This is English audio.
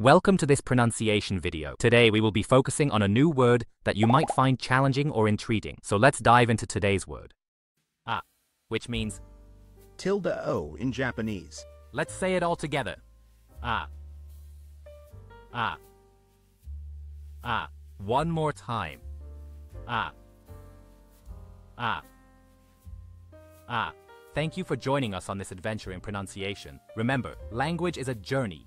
Welcome to this pronunciation video. Today we will be focusing on a new word that you might find challenging or intriguing. So let's dive into today's word. Ah, which means, Tilde O in Japanese. let's say it all together. Ah. Ah. Ah. One more time. Ah. Ah. Ah. Thank you for joining us on this adventure in pronunciation. Remember, language is a journey,